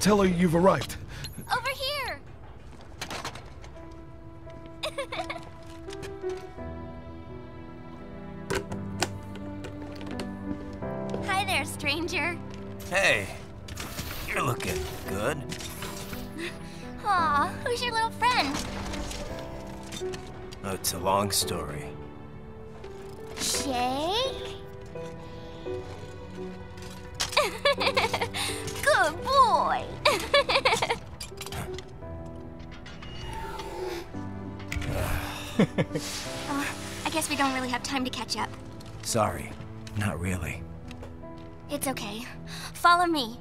tell her you've arrived. Over here! Hi there, stranger. Hey, you're looking good. Aw, who's your little friend? Oh, it's a long story. Sorry, not really. It's okay. Follow me.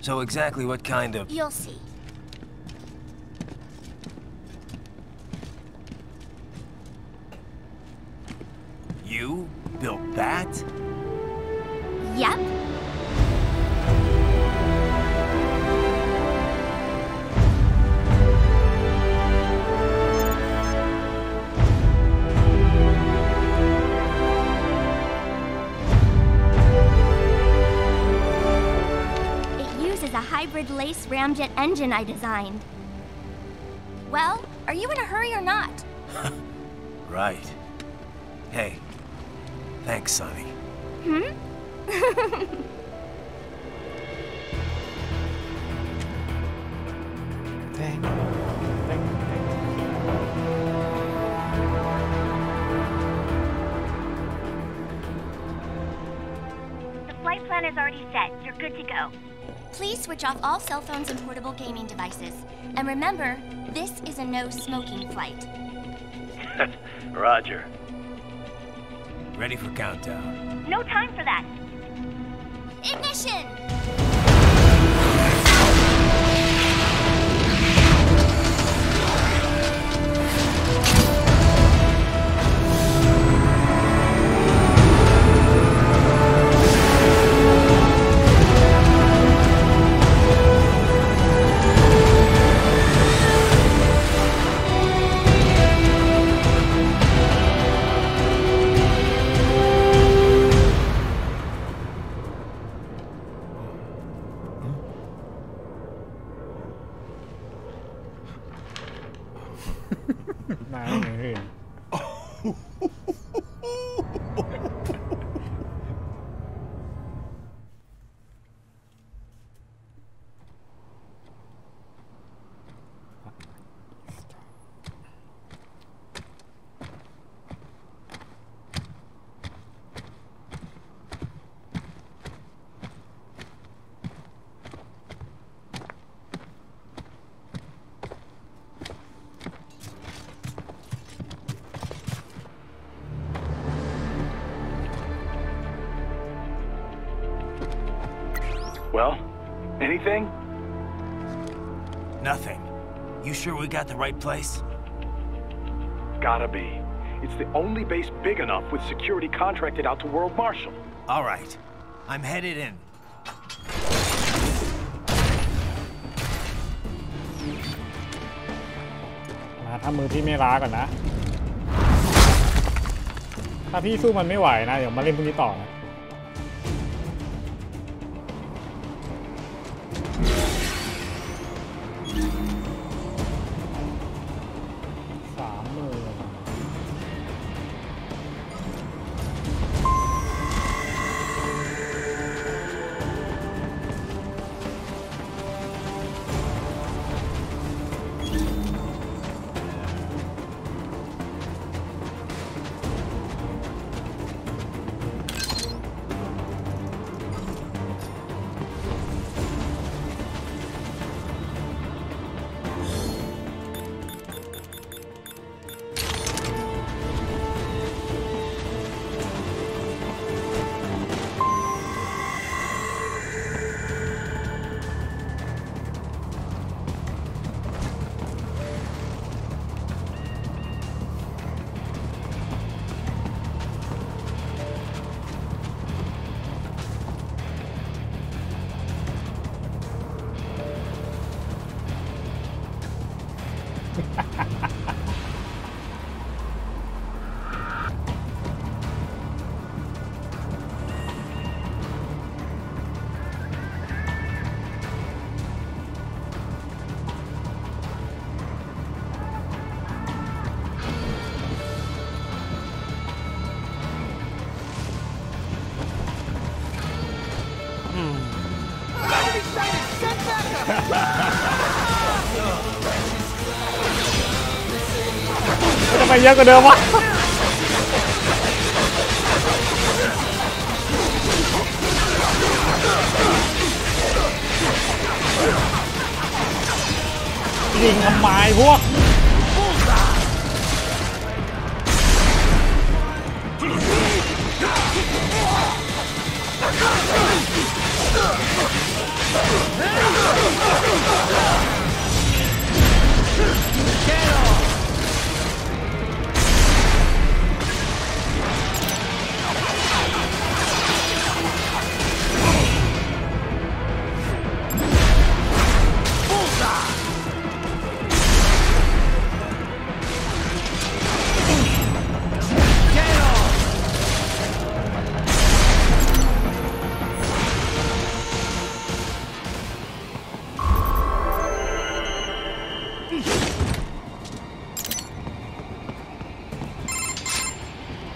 So exactly what kind of... You'll see. Ramjet engine I designed. Well, are you in a hurry or not? Right. Hey, thanks, Sunny. Hmm? Dang. Dang, dang. The flight plan is already set. You're good to go. Please switch off all cell phones and portable gaming devices. And remember, this is a no smoking flight. Roger. Ready for countdown. No time for that. Ignition! right place? Gotta be. It's the only base big enough with security contracted out to World Marshal. All right. I'm headed in. มาทำมือพี่ไม่ล้าก่อนนะ ถ้าพี่สู้มันไม่ไหวนะ เดี๋ยวมาเล่นพรุ่งนี้ต่อนะ ยอะกว่าเดิมวะยิงทำไมพวก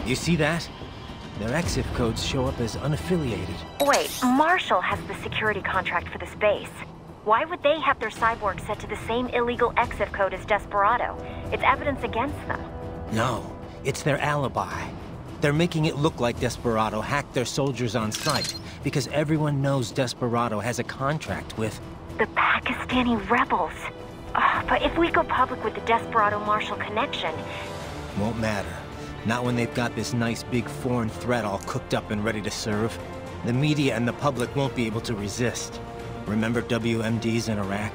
You see that? Their IFF codes show up as unaffiliated. Wait, Marshal has the security contract for this base. Why would they have their cyborg set to the same illegal IFF code as Desperado? It's evidence against them. No, it's their alibi. They're making it look like Desperado hacked their soldiers on sight because everyone knows Desperado has a contract with. The Pakistani rebels. Ugh, but if we go public with the Desperado Marshal connection, Won't matter. Not when they've got this nice big foreign threat all cooked up and ready to serve. The media and the public won't be able to resist. Remember WMDs in Iraq?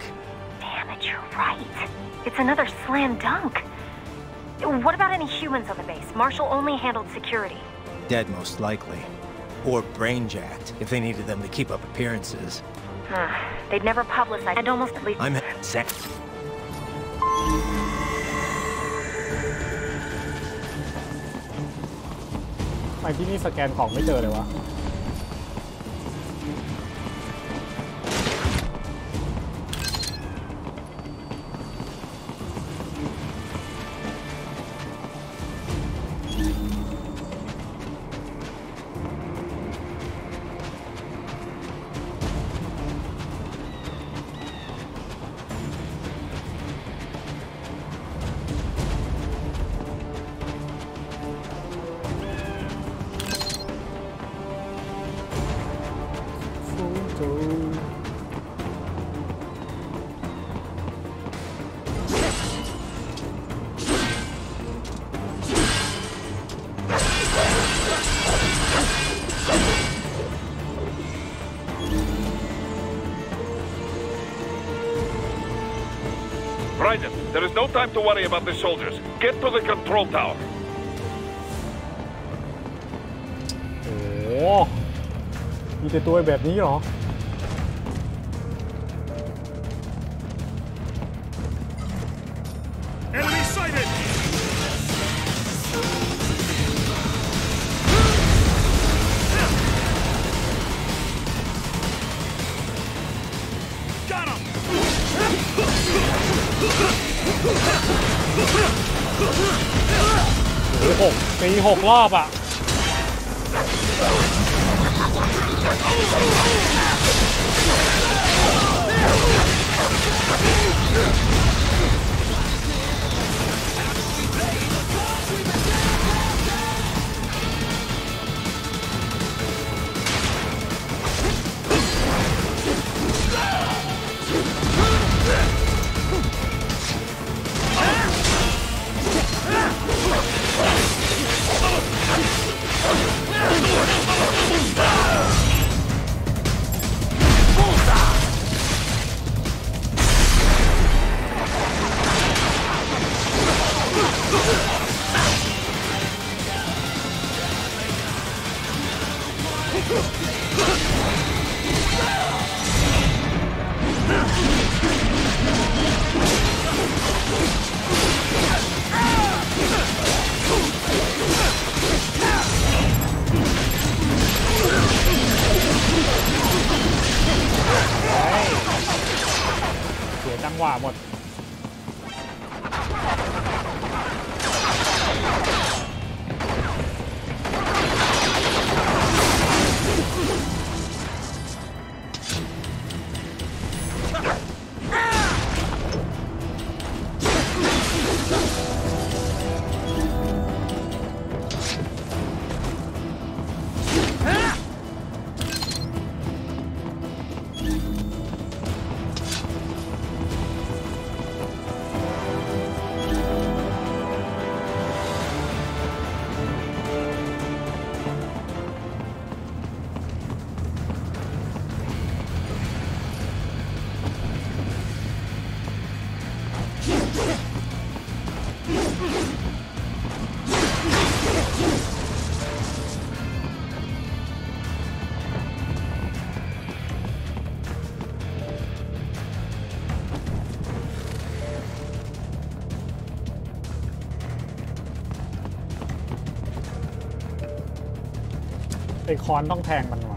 damn it, you're right. It's another slam dunk. What about any humans on the base? Marshal only handled security. Dead most likely. Or brainjacked, if they needed them to keep up appearances. Huh. They'd never publicize. I'd almost at least. I'm set. ที่นี่สแกนของไม่เจอเลยวะ to worry about the soldiers. Get to the control tower. โอ้มีแต่ตัวแบบนี้เหรอ ตีหกรอบอะเไอคอนต้องแทงมันวะ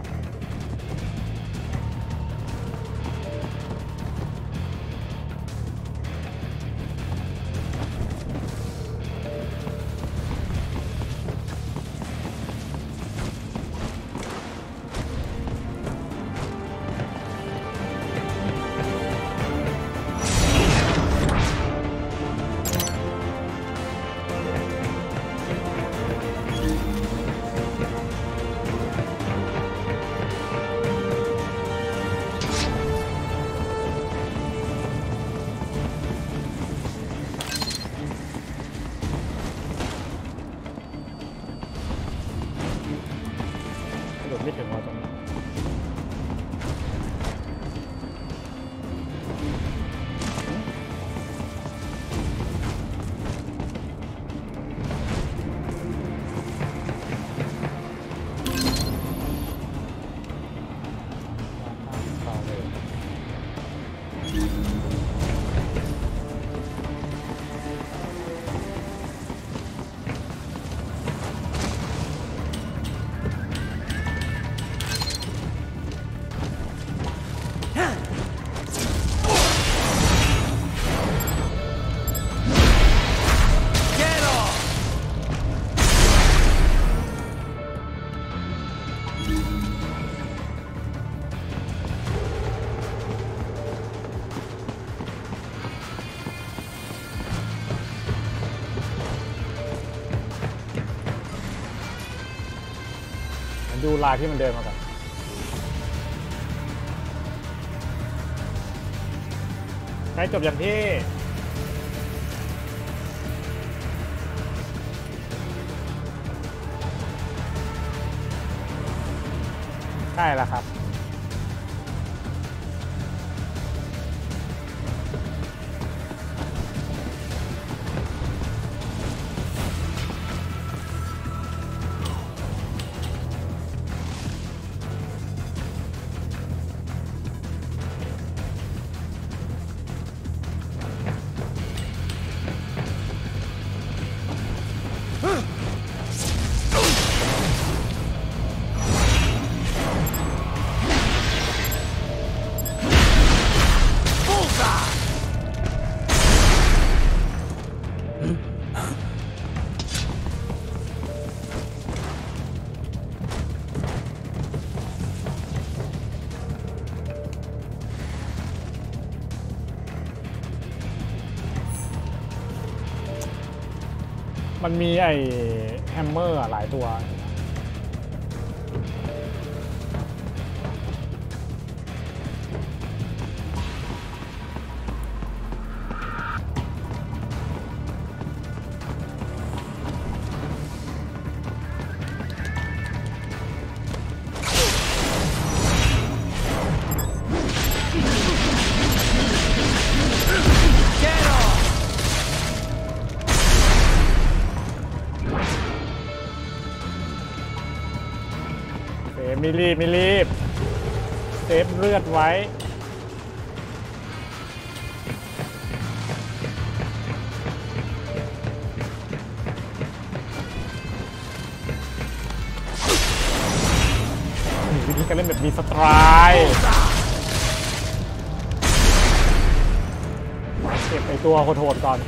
าที่มันเดินมาก่อนใกล้จบอย่างที่ มันมีไอ้แฮมเมอร์หลายตัว ขอโทษก่อน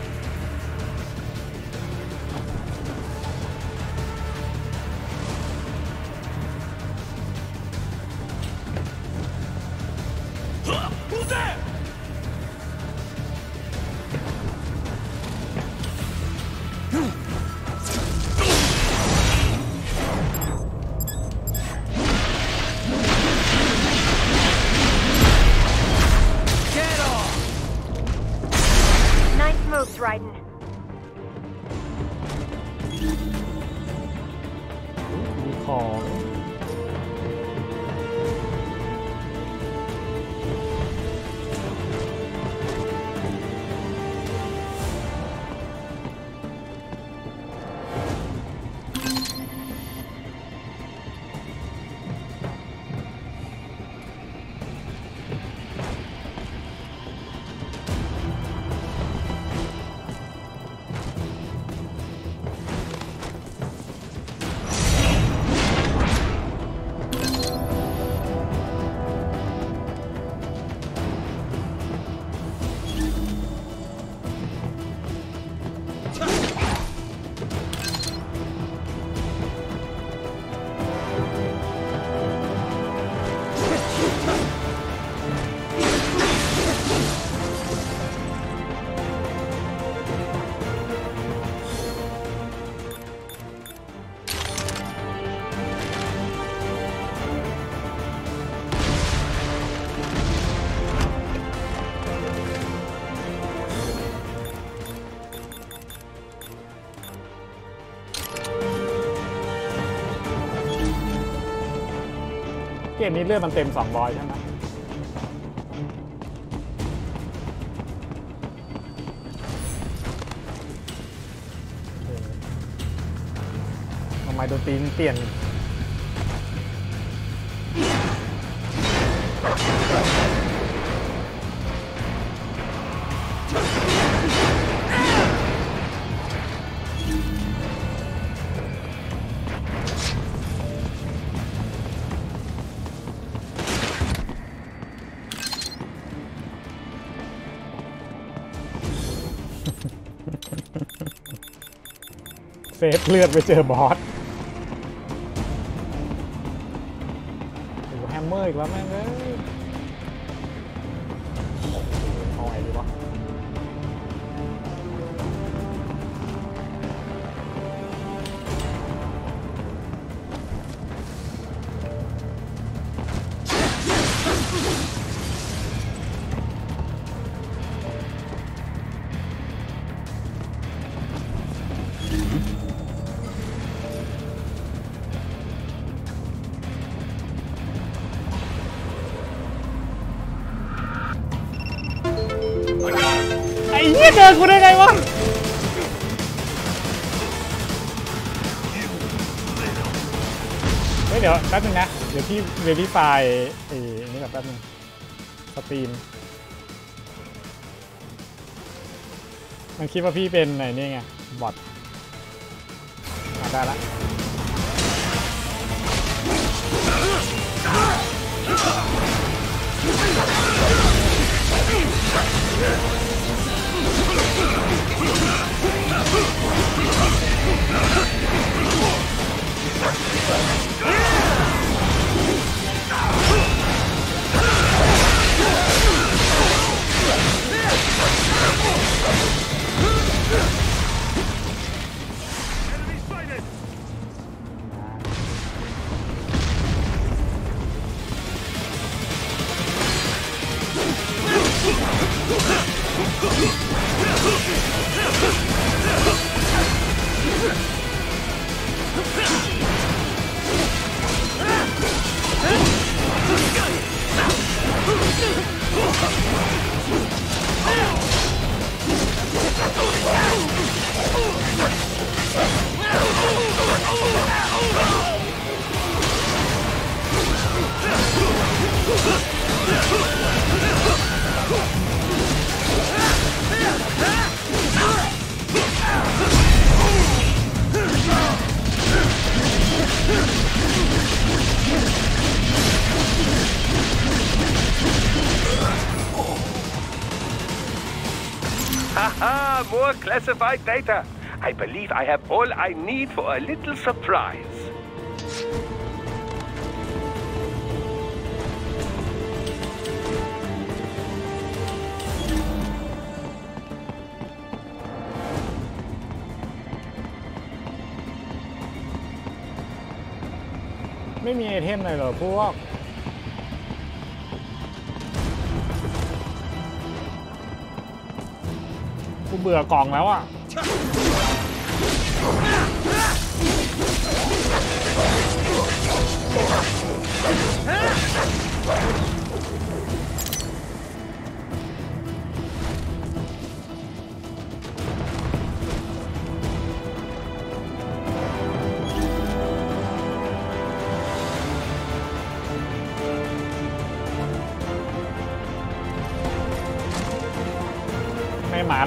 มนี้เลือดมันเต็ม 200 ใช่ไหมทำไมดนตรีนเปลี่ยน เซฟเลือดไปเจอบอส เดี๋ยวพี่เวลิฟายไอ้นี่แบบแป๊บนึงสตรีม มันคิดว่าพี่เป็นไอ้นี่ไง บอทได้ละ Haha, more classified data. I believe I have all I need for a little surprise. ไม่มีไอเทมเลยเหรอพวก เบื่อกล่องแล้วอะ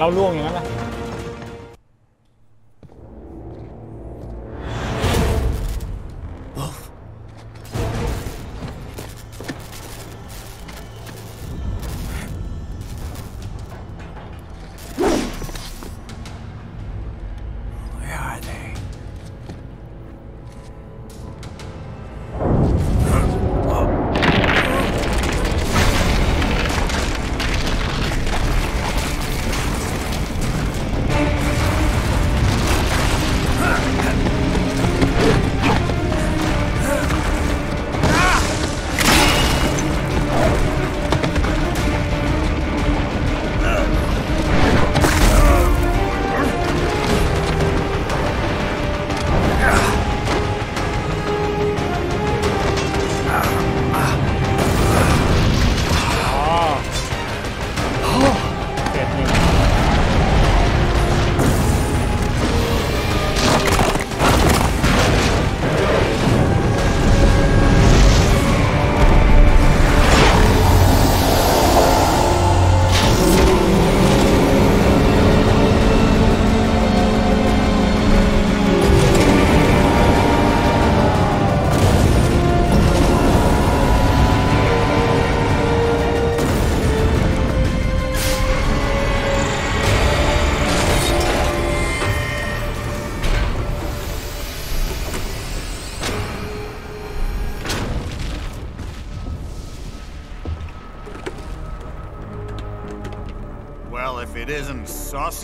เราล่วงอย่างนั้นนะ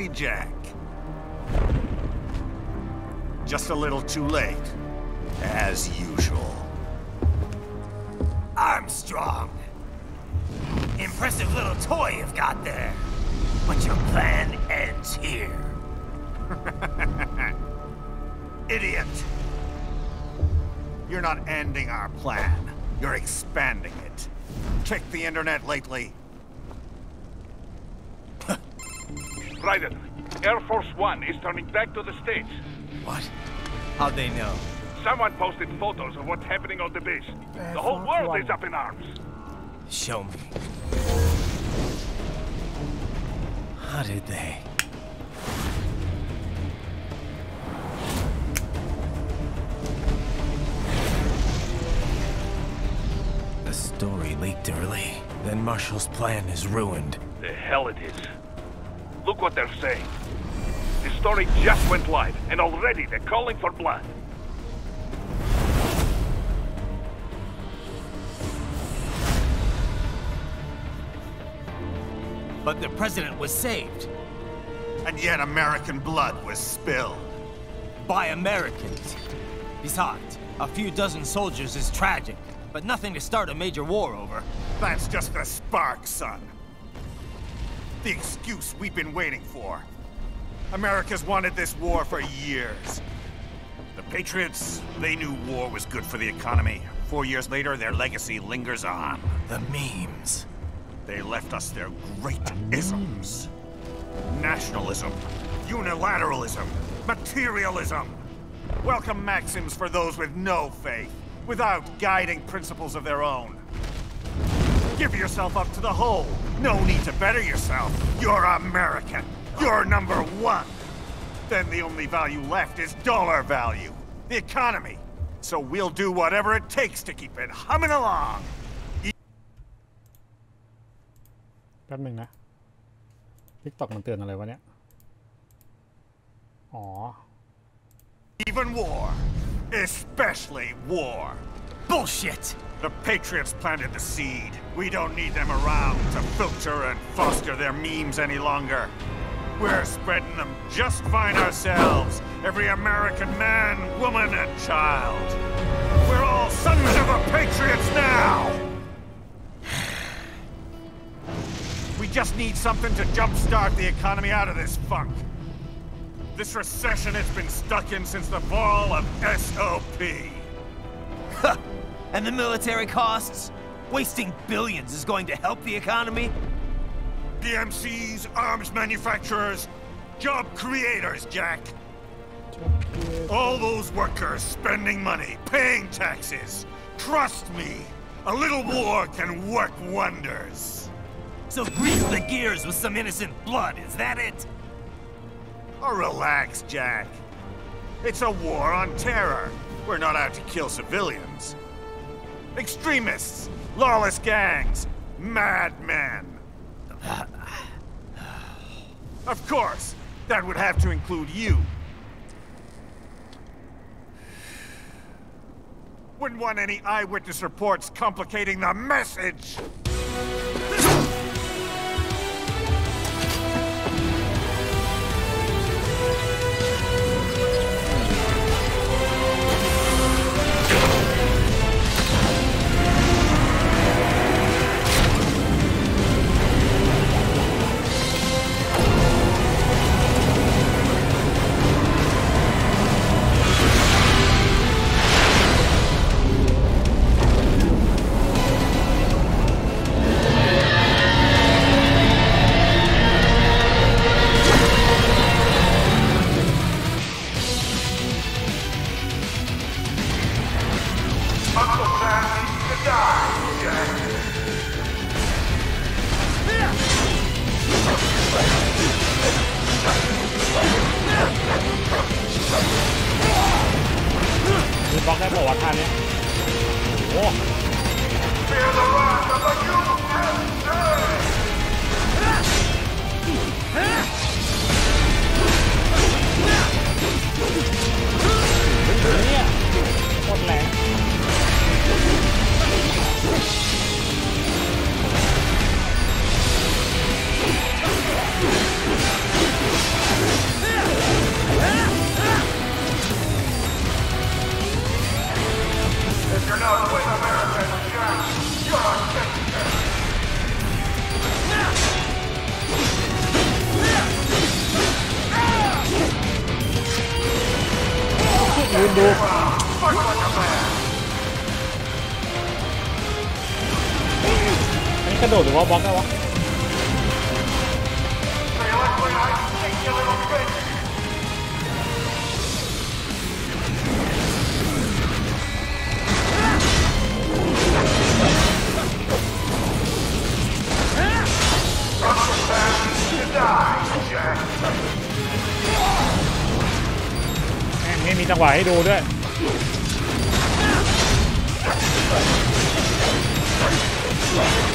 isn't Jack. Air Force One is turning back to the States. What? How'd they know? Someone posted photos of what's happening on the base. The whole world is up in arms. Show me. How did they? The story leaked early. Then Marshal's plan is ruined. The hell it is. Look what they're saying. The story just went live, and already they're calling for blood. But the president was saved. And yet American blood was spilled. By Americans. Besides, a few dozen soldiers is tragic, but nothing to start a major war over. That's just the spark, son. The excuse we've been waiting for. America's wanted this war for years. The Patriots, they knew war was good for the economy. Four years later, their legacy lingers on. The memes. They left us their great isms. Nationalism, unilateralism, materialism. Welcome maxims for those with no faith, without guiding principles of their own. Give yourself up to the whole. No need to better yourself. You're American. You're number one. Then the only value left is dollar value. The economy. So we'll do whatever it takes to keep it humming along. แป๊บหนึ่งนะทิกตอกมันเตือนอะไรวะเนี่ย อ๋อ Even war. Especially war. Bullshit! The Patriots planted the seed. We don't need them around to filter and foster their memes any longer. We're spreading them just fine ourselves. Every American man, woman, and child. We're all sons of the Patriots now! We just need something to jumpstart the economy out of this funk. This recession it's been stuck in since the fall of SOP. And the military costs? Wasting billions is going to help the economy? PMCs, arms manufacturers, job creators, Jack. All those workers spending money, paying taxes. Trust me, a little war can work wonders. So grease the gears with some innocent blood, is that it? Oh, relax, Jack. It's a war on terror. We're not out to kill civilians. Extremists, lawless gangs, madmen. Of course, that would have to include you. Wouldn't want any eyewitness reports complicating the message. กระโดดหรือว่าบล็อกได้วะแม่งไม่มีจังหวะให้ดูด้วย Yeah.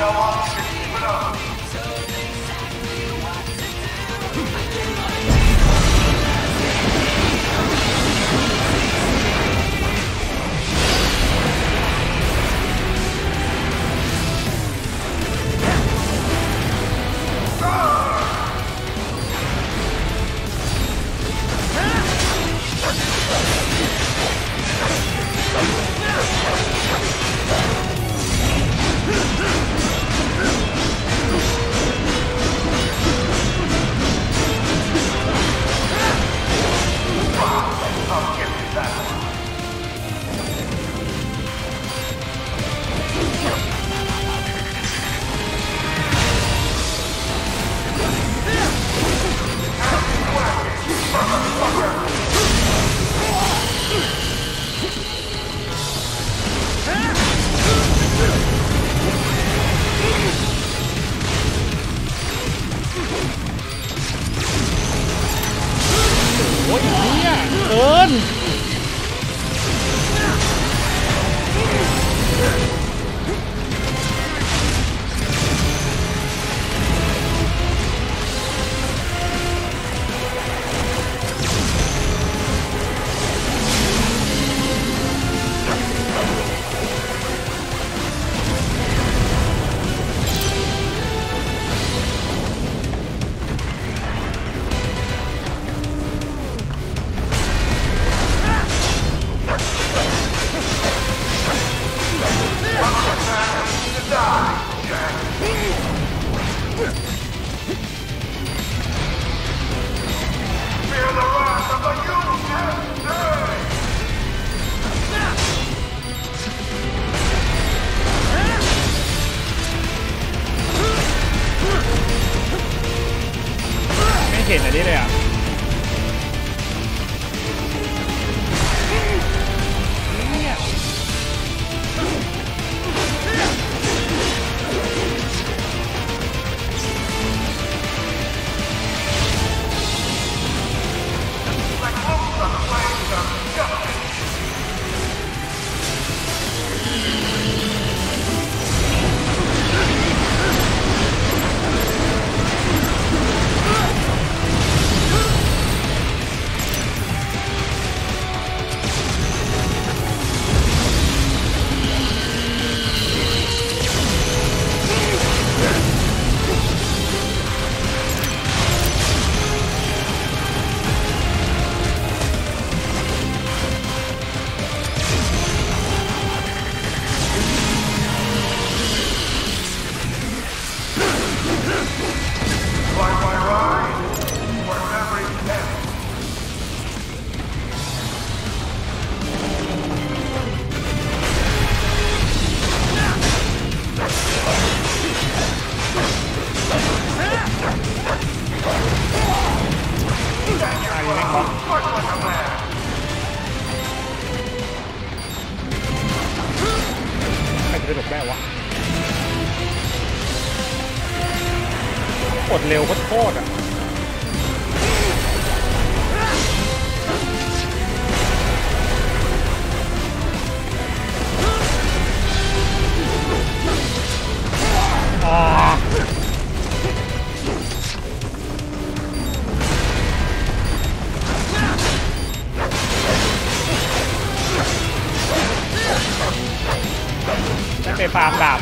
I'm to keep it up.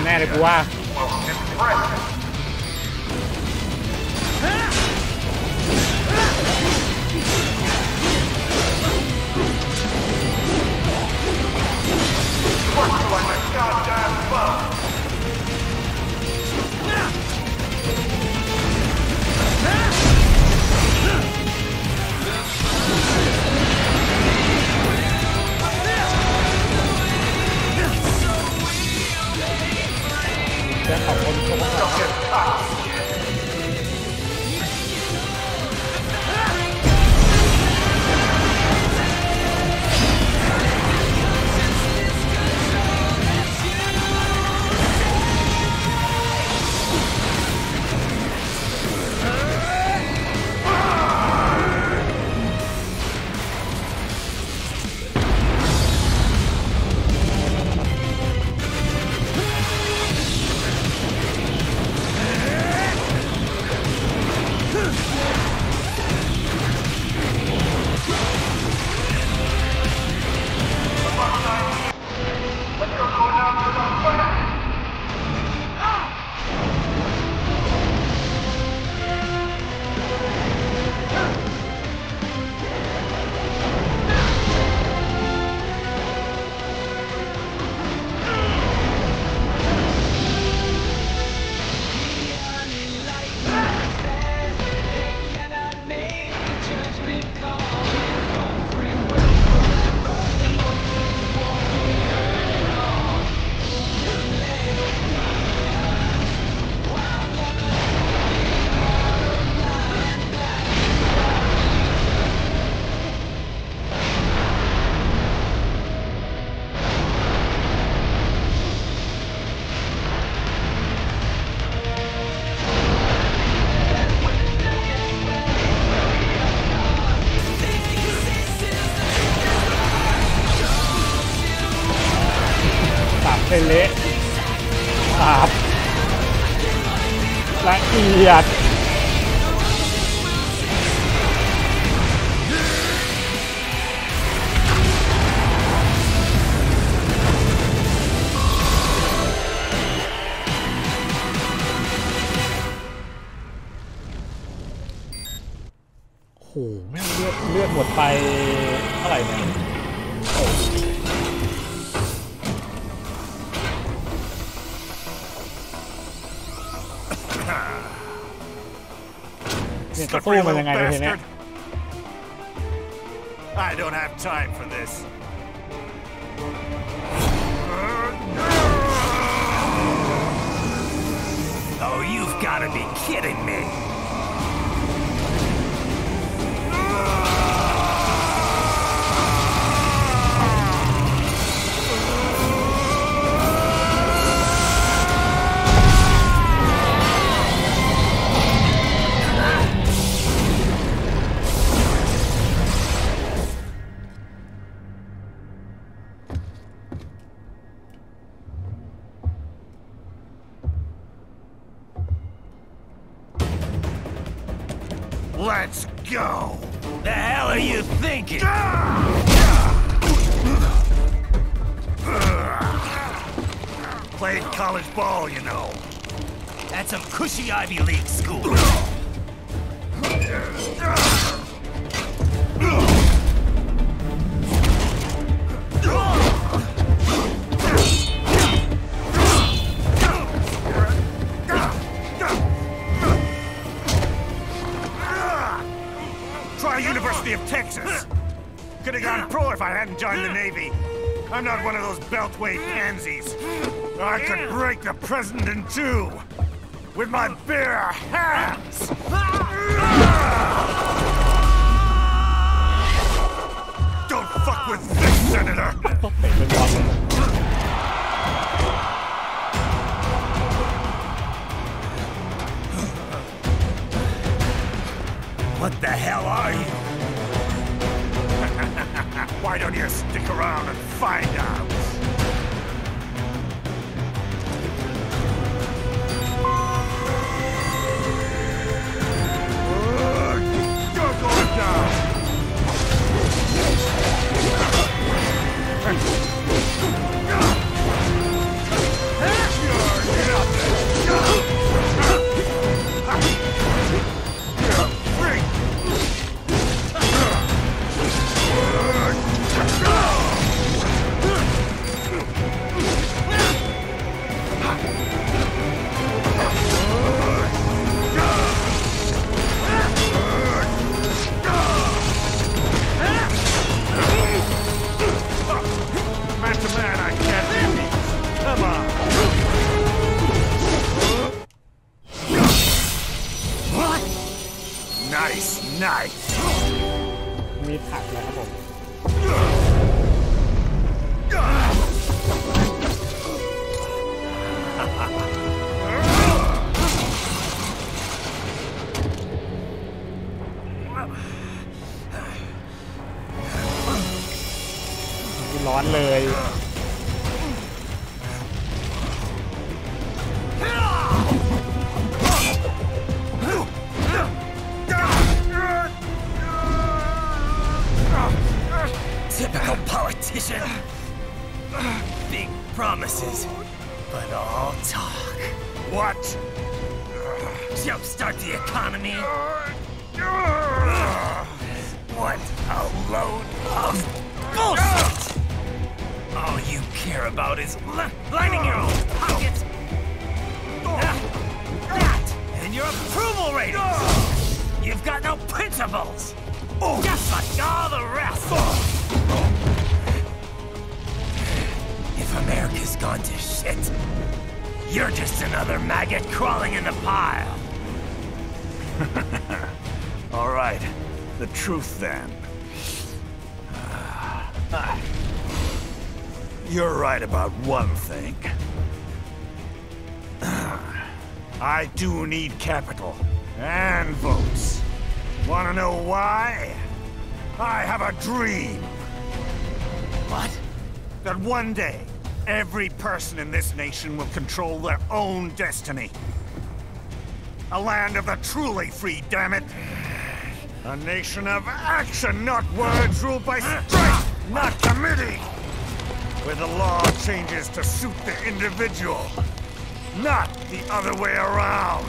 แน่เลยกูว่า 全好，我们冲！赵，大！ เป็นเละสามละเอียด สู้มันยังไงในทีเนี้ย I don't have time for this. Oh, you've got to be kidding me. Cushy Ivy League school. Try University of Texas. Could have gone pro if I hadn't joined the Navy. I'm not one of those beltway pansies. I could break the president in two with my bare hands! Don't fuck with this, Senator! what the hell are you? Why don't you stick around and find out? ร้ night. Need capital and votes. Wanna know why? I have a dream. What? That one day, every person in this nation will control their own destiny. A land of the truly free, damn it! A nation of action, not words, ruled by strength, not committee! Where the law changes to suit the individual, not the other way around!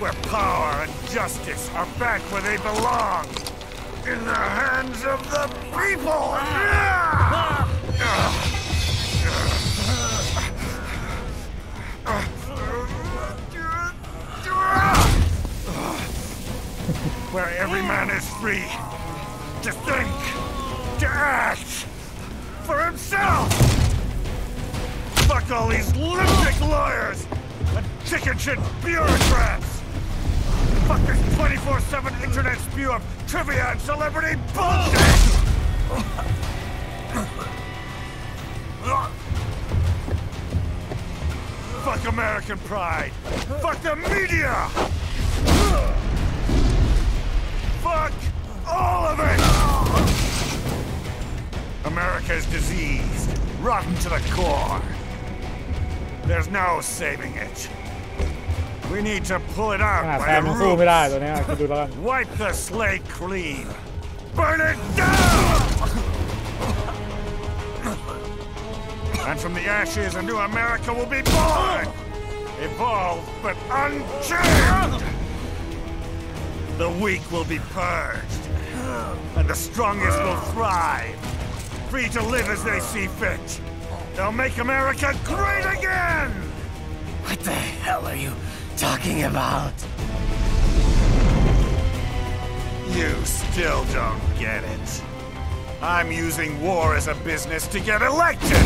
Where power and justice are back where they belong! In the hands of the people! Where every man is free to think, to act for himself! Fuck all these lunatic lawyers and chicken shit bureaucrats! Fuck this 24-7 internet spew of trivia and celebrity bullshit! Fuck American pride! Fuck the media! Fuck all of it! America's diseased, rotten to the core. There's no saving it. We need to pull it ข out นาด by แซม the ยังสู้ไม่ได้ roots. ตัวเนี้ยคุณดูแล้วกัน Wipe the slate clean. Burn it down! and from the ashes, a new America will be born! Evolved, but unchained! The weak will be purged, and the strongest will thrive, free to live as they see fit. They'll make America great again! What the hell are you talking about? You still don't get it. I'm using war as a business to get elected!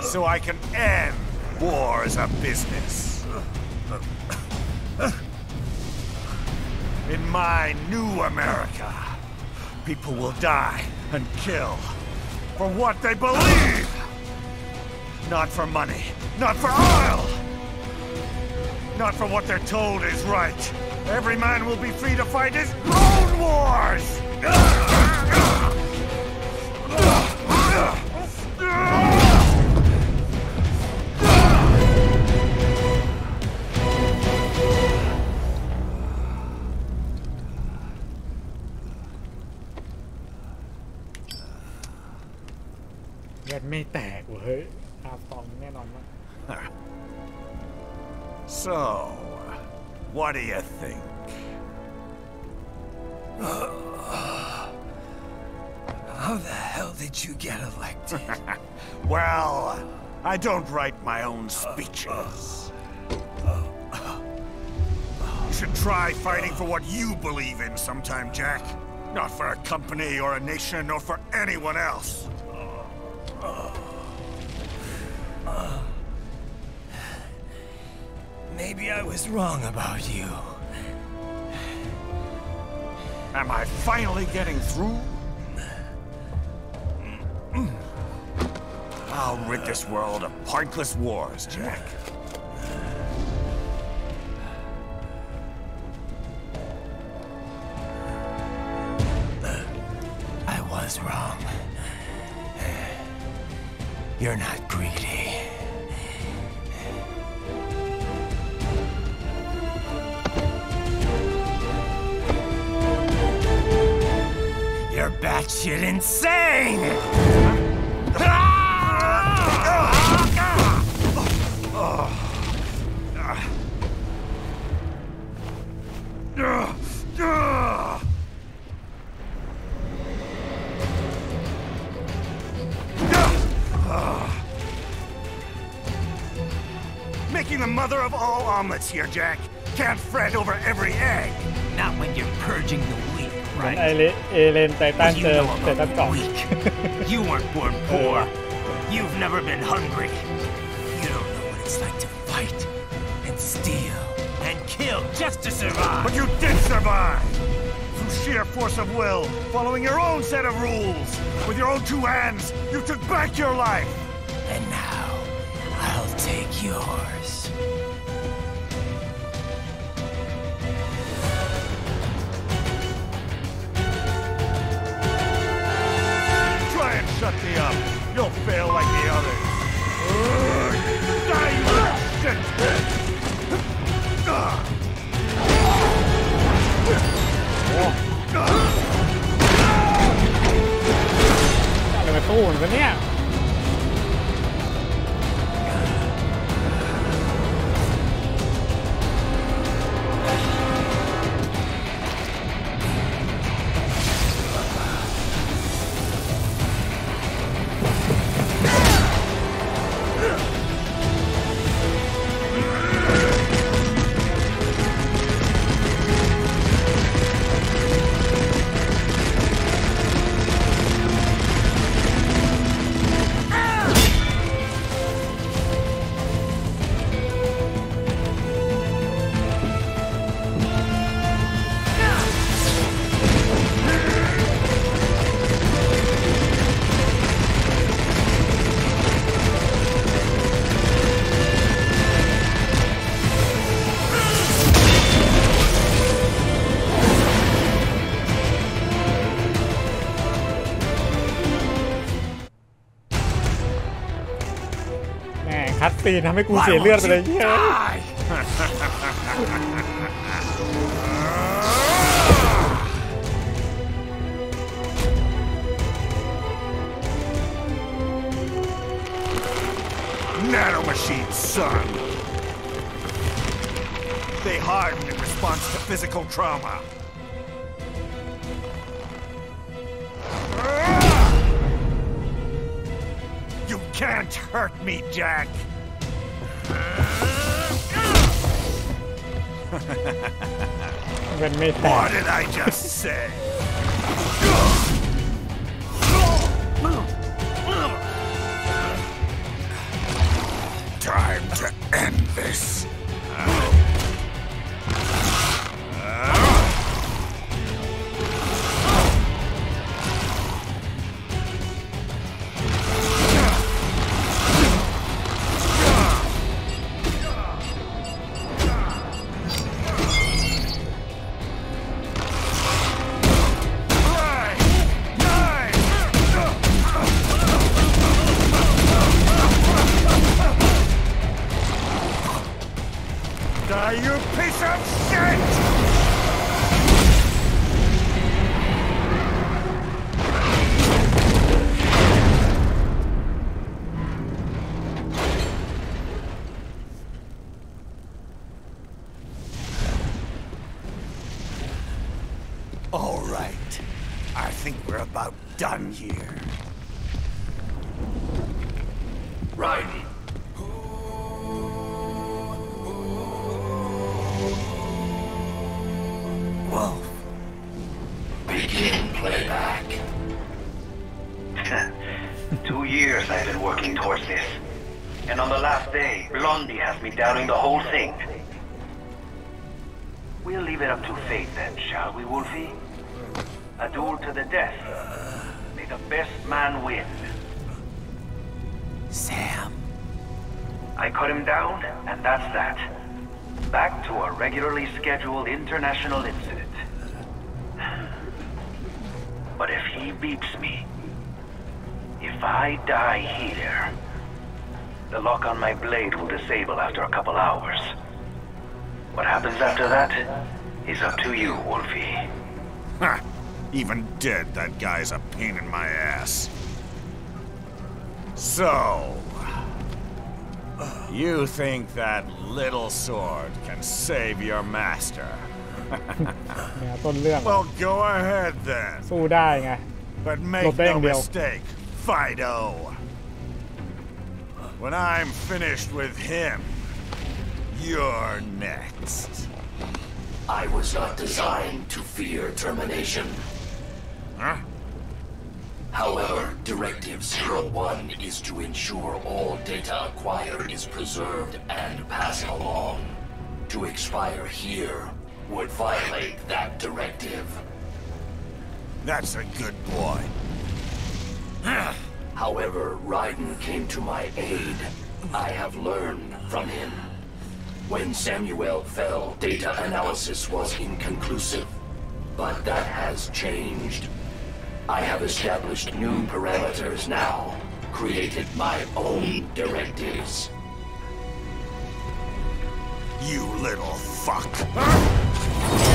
So I can end war as a business. In my new America, people will die and kill for what they believe! Not for money, not for oil! Not for what they're told is right. Every man will be free to fight his own wars! " I don't write my own speeches. You should try fighting for what you believe in sometime, Jack. Not for a company or a nation or for anyone else. Maybe I was wrong about you. Am I finally getting through? I'll rid this world of pointless wars, Jack. I was wrong. You're not greedy. You're batshit insane! here, Jack. Can't fret over every egg. Not when you're purging the weak, right? Ellen Titan you know about weak. you weren't born poor. You've never been hungry. You don't know what it's like to fight and steal and kill just to survive. But you did survive! Through sheer force of will, following your own set of rules. With your own two hands, you took back your life. And now, I'll take yours. shut me up. You'll fail like the others. Ugh, Die, you shit! Ugh. อะไรมาตู้เหมือนกันเนี่ย ซีนทำให้กูเสียเลือดไปเลยเหี้ย me. What did I just after a couple hours. What happens after that is up to you, Wolfie. Ha! Even dead, that guy's a pain in my ass. So... You think that little sword can save your master? เนี่ยต้นเรื่อง Well, go ahead then. สู้ได้ไง But Lo make no tengo. mistake, Fido. When I'm finished with him, you're next. I was not designed to fear termination. Huh? However, Directive 01 is to ensure all data acquired is preserved and passed along. To expire here would violate that directive. That's a good boy. However, Raiden came to my aid. I have learned from him. When Samuel fell, data analysis was inconclusive. But that has changed. I have established new parameters now, created my own directives. You little fuck. Damn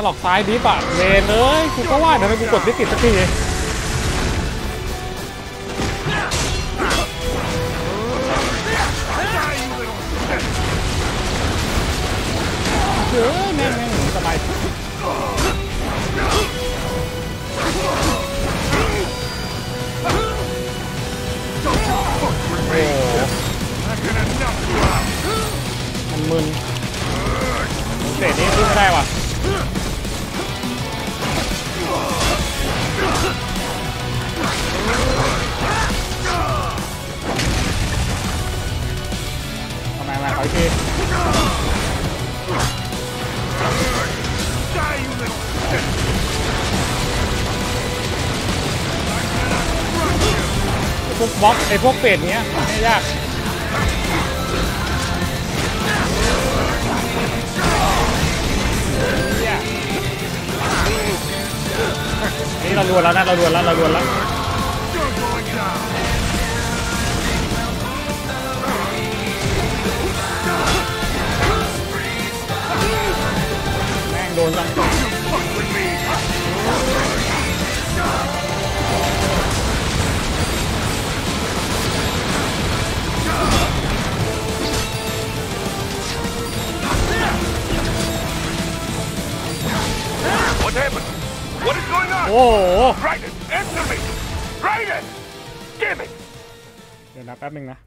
อนาล็อกซ้ายดิฟอะเลนเลยกูก็ว่าทำไมกูกดไม่ติดสักที พวกบล็อกไอ้พวกเป็ดเนี้ยไม่ยากนี่ยนี่เราดวลแล้วนะเราดวลแล้วเราดวลแล้วแม่งโดนจัง What happened? What is going on? โอ้โห Raiden, answer me! Raiden! Damn it! เดี๋ยวนะแป๊บนึงนะ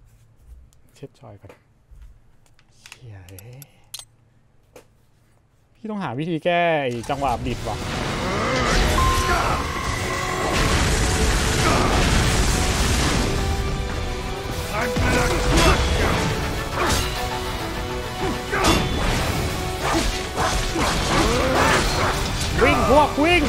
เช็ดชอยก่อนเชี่ยเอ้ยพี่ต้องหาวิธีแก้ไอ้จังหวะบิดว่ะ วิ่งพวกวิ่ง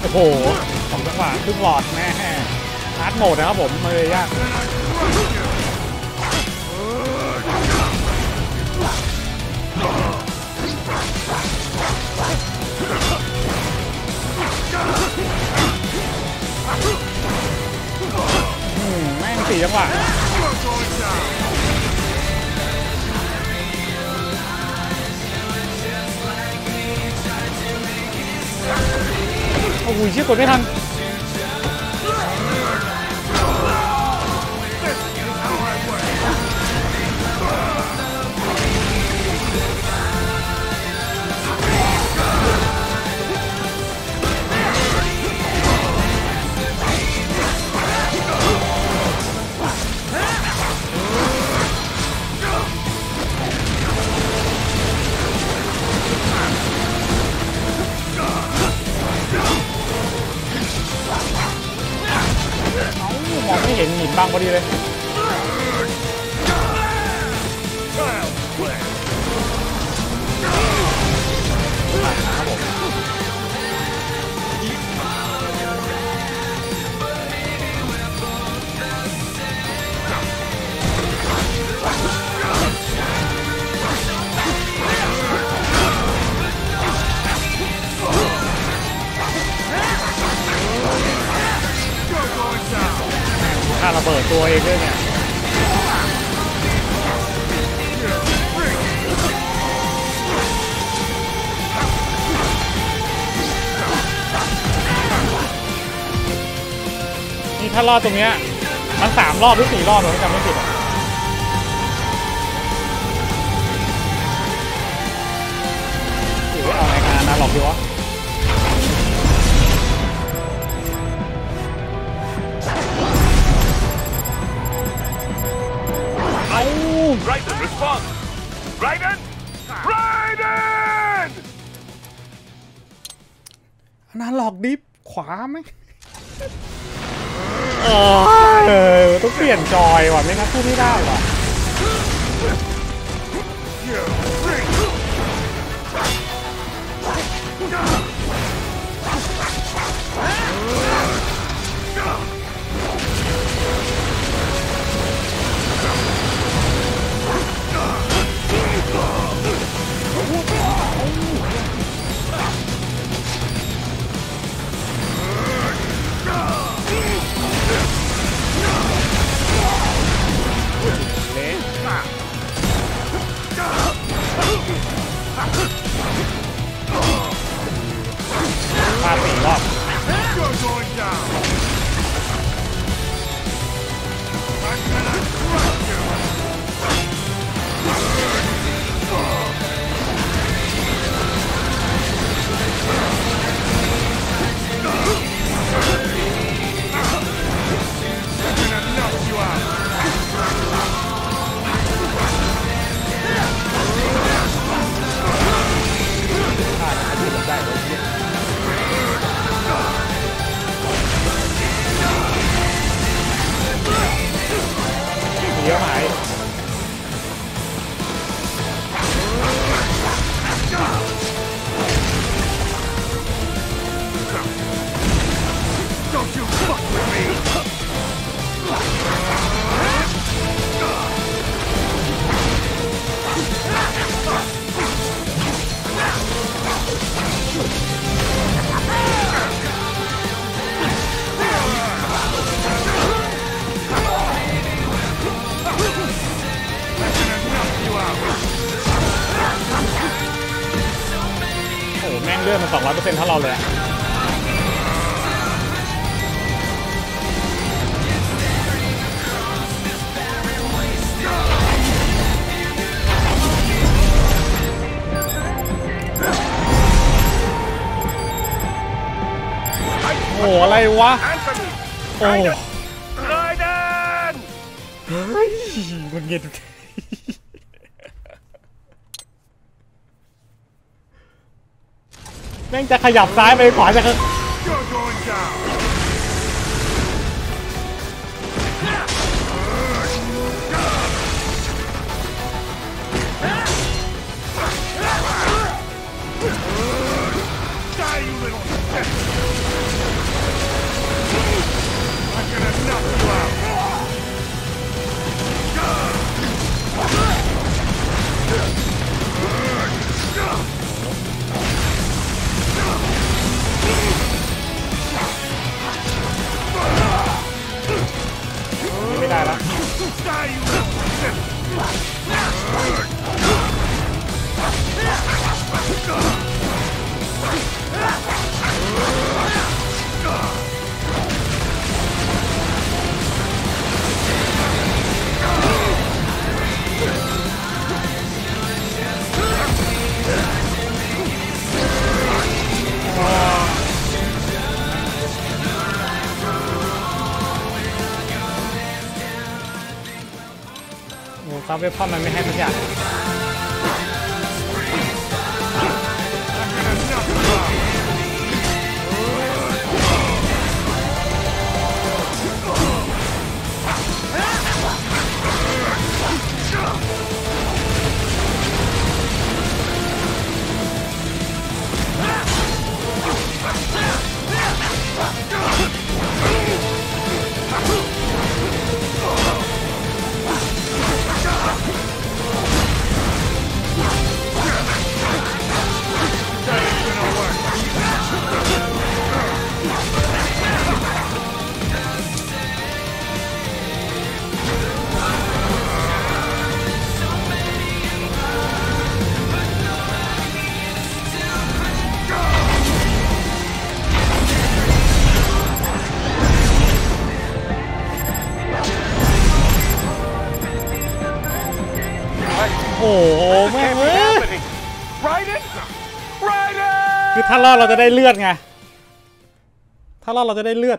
โอ้โหสองจังหวะครึ่งหลอดแม่ฮาร์ดโหมดนะครับผมไม่ แม่งสี่จังหวะโอ้โหเชี่อกดไม่ทัน มองไม่เห็นหินบังพอดีเลย ถ้าระเบิดตัวเองด้วยเนี่ยนี่ถ้ารอดตรงเนี้ยมันสามรอบหรือสี่รอบผมจำไม่ผิดอะหรือว่าเอารายงานนะหลอกดีวะ Raiden, respond! Raiden! Raiden! อนาล็อกดิฟขวาไหมเออต้องเปลี่ยนจอยว่ะไม่งั้นพูดไม่ได้ว่ะ Popping up. You're going down. I'm gonna crush you. Oh. โอ้ Raiden! เฮ้ยมันเงียบแม่งจะขยับซ้ายไปขวาจะ 被泡沫没害不下来。 โอ้โหแม่งเว้ย Raiden? Raiden! คือถ้ารอดเราจะได้เลือดไง ถ้ารอดเราจะได้เลือด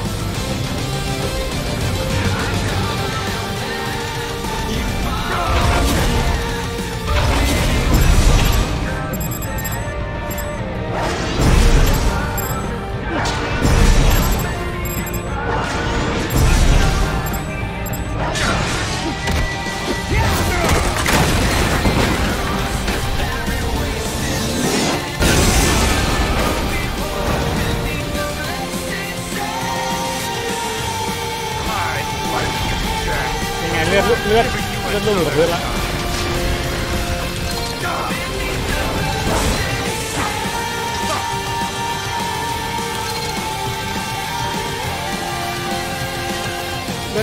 บ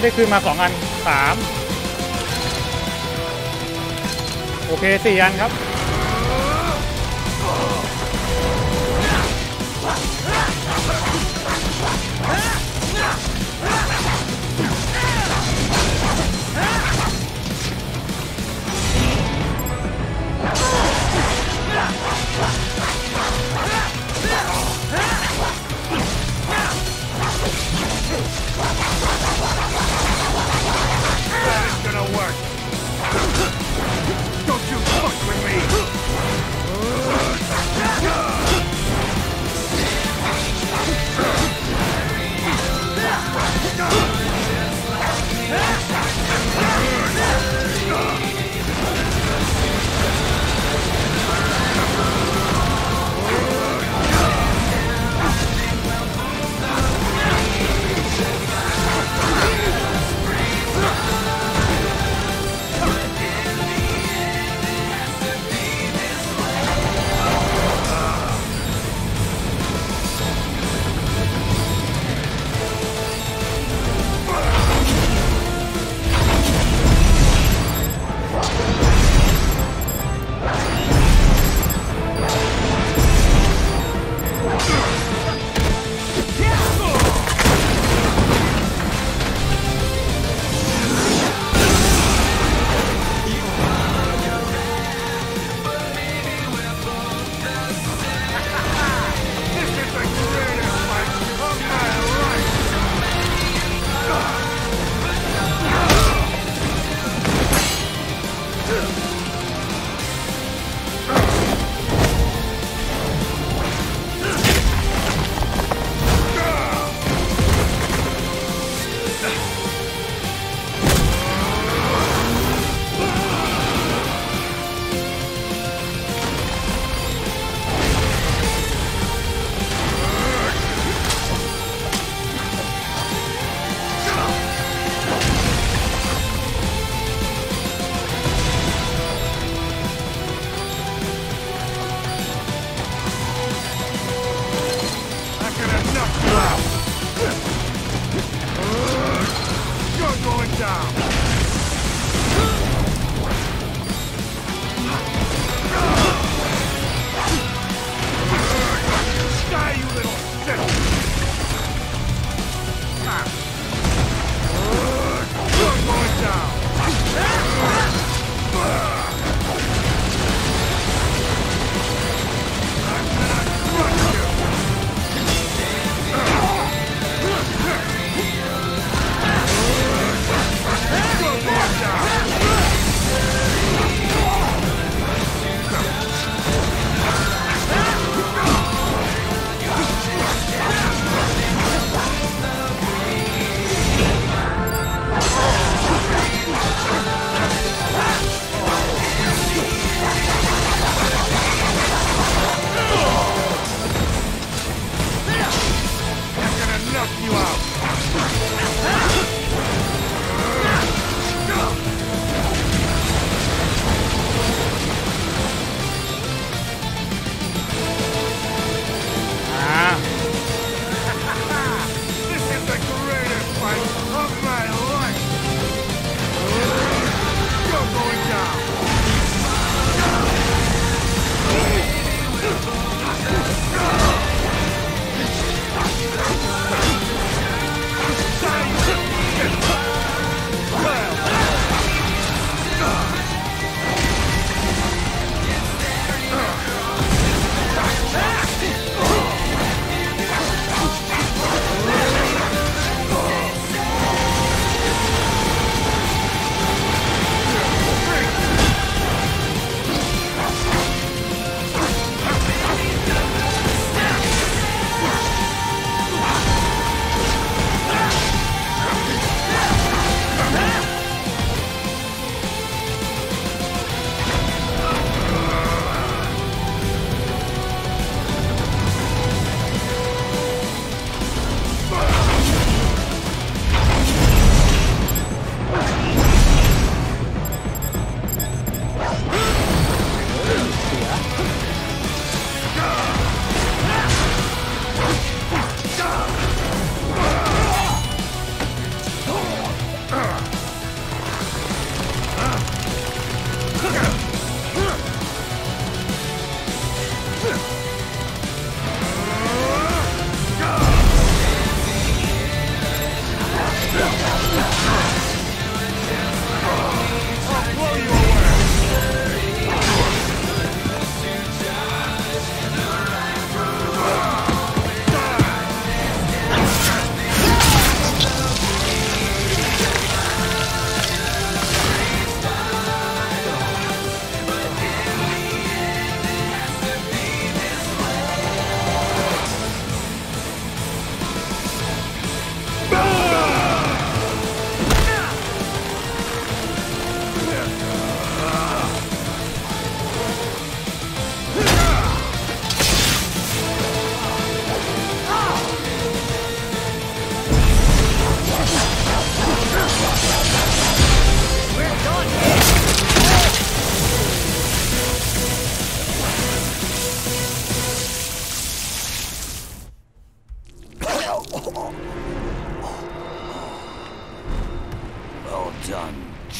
ได้คืนมาสองอันสามโอเคสี่อันครับ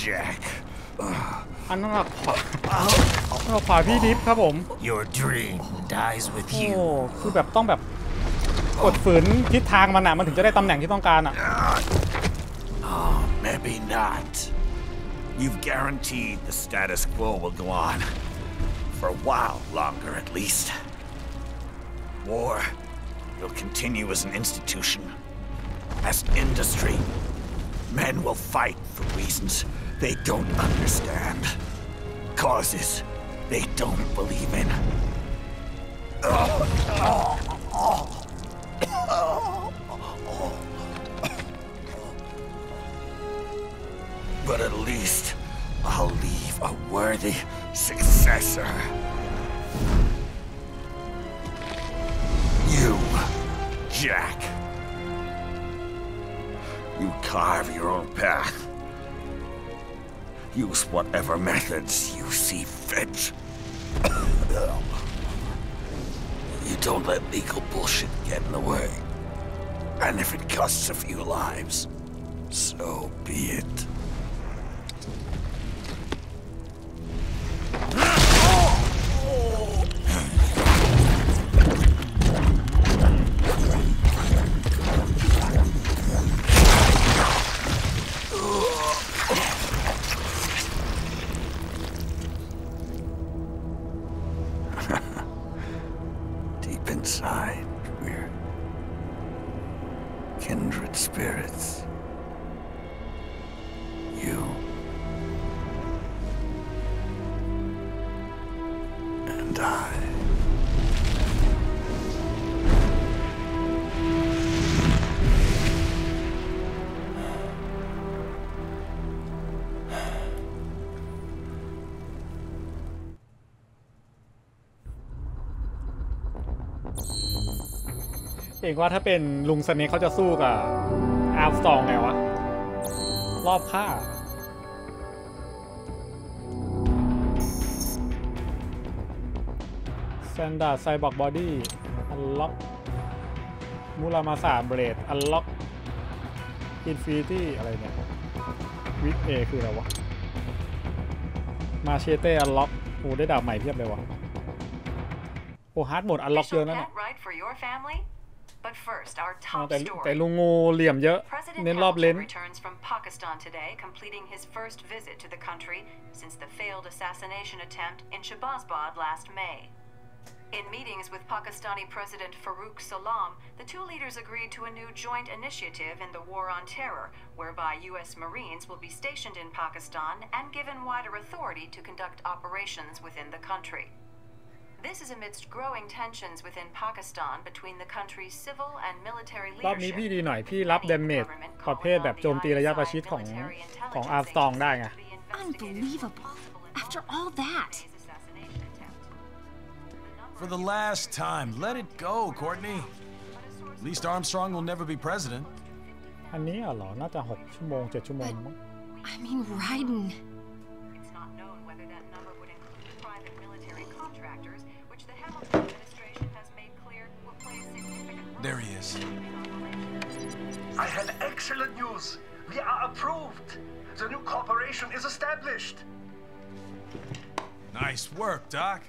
Jack. อันนั้นเราขวาเราขวาพี่ดิฟครับผม Your dream dies with โอ้ you. คือแบบต้องแบบกดฝืนทิศทางมันอะมันถึงจะได้ตำแหน่งที่ต้องการอะ Oh, maybe not. You've guaranteed the status quo will go on. For a while longer, at least. War will continue as an institution, as an industry. Men will fight for reasons they don't understand. Causes they don't believe in. But at least I'll leave a worthy successor. You, Jack. You carve your own path. Use whatever methods you see fit. you don't let legal bullshit get in the way. And if it costs a few lives, so be it. เองว่าถ้าเป็นลุงสเนคเขาจะสู้กับอาร์มสตองไงวะ รอบค่าแซนดาไซบอร์กบอดี้อันล็อกมูรามาสาเบรดอันล็อกอินฟินิตี้อะไรเนี่ยวิกเอคืออะไรวะ มาเชเต้อันล็อกโอ้ได้ดาบใหม่เพียบเลยวะโอ้ฮาร์ดโหมดอันล็อกเยอะนั่น pet ride for your family? But first, our อ๋อ top แต่แต่ story. ลุงงูเหลี่ยมเยอะ President เน้นรอบเลน Hamilton returns from Pakistan today, completing his first visit to the country since the failed assassination attempt in Shabazbad last May. In meetings with Pakistani President Farouk Salam, the two leaders agreed to a new joint initiative in the war on terror, whereby U.S. Marines will be stationed in Pakistan and given wider authority to conduct operations within the country. This is amidst growing tensions within Pakistan between the country's civil and military รอบนี้พี่ดีหน่อย Unbelievable. after all that. For the last time let it go Courtney. At least Armstrong will never be president. อันนี้เหรอ น่าจะ6 I mean Raiden. There he is. I have excellent news. We are approved. The new corporation is established. Nice work, Doc.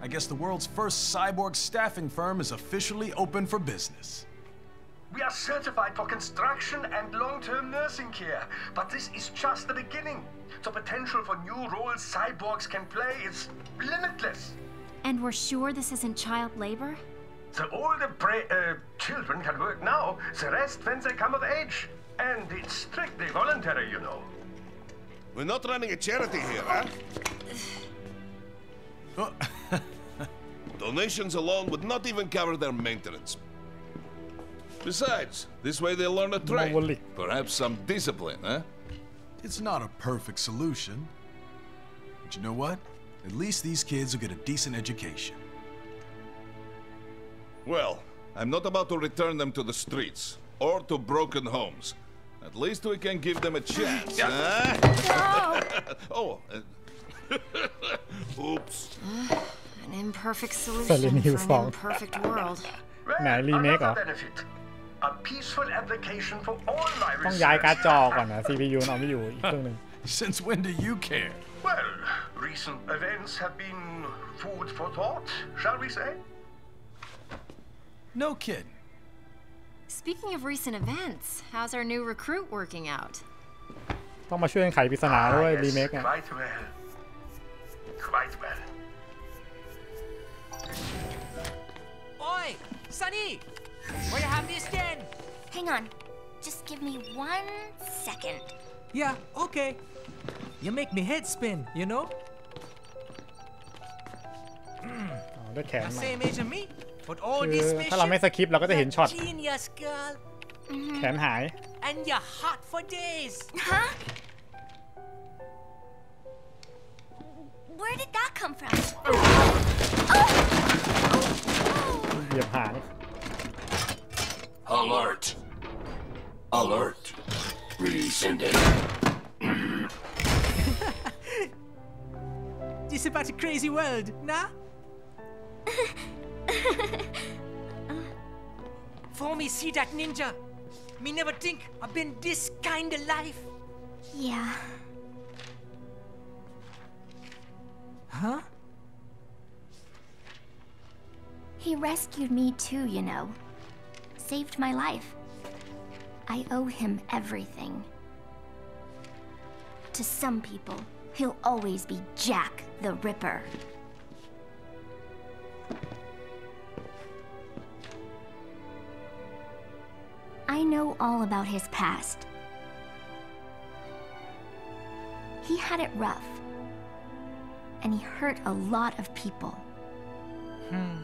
I guess the world's first cyborg staffing firm is officially open for business. We are certified for construction and long-term nursing care. But this is just the beginning. The potential for new roles cyborgs can play is limitless. And we're sure this isn't child labor? The older pra- uh, children can work now, the rest when they come of age. And it's strictly voluntary, you know. We're not running a charity here, huh? Donations alone would not even cover their maintenance. Besides, this way they'll learn a trade. Perhaps some discipline, huh? It's not a perfect solution. But you know what? At least these kids will get a decent education. Well, I'm not about to return them to the streets or to broken homes. At least we can give them a chance, huh? oh, uh, oops. An imperfect Silent solution Hill for an song. imperfect world. ไหนรีเมคเหรอ Another benefit. A peaceful application for all my ต้องย้าย research. การ์ดจอก่อนนะ CPU มันเอาไม่อยู่อีกเครื่องหนึง Since when do you care? Well, recent events have been food for thought, shall we say? No kidding. Speaking of recent events, how's our new recruit working out? ต้องมาช่วยกันไขปริศนา Ah, ด้วย yes, รีเมคอ่ะ Quite well. Quite well. Oi, Sonny! Where you have this then? Hang on. Just give me one second. Yeah, okay. You make me head spin, you know? อ๋อด้วยแขน The มา same age as me, but all คือ this ถ้าเราไม่สคริปต์เราก็จะเห็นช็อต Genius, girl. แขนหาย And you're hot for days. Huh? Where did that come from? เหยียบหาง Alert. Alert. Resending. This about a crazy world, nah? before me see that ninja. Me never think I've been this kind of life. Yeah. Huh? He rescued me too, you know. Saved my life. I owe him everything. To some people, he'll always be Jack the Ripper. I know all about his past. He had it rough. And he hurt a lot of people. Hmm.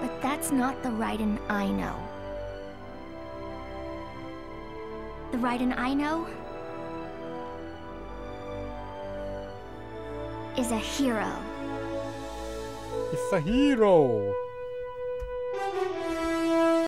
But that's not the Raiden I know. The Raiden I know is a hero. It's a hero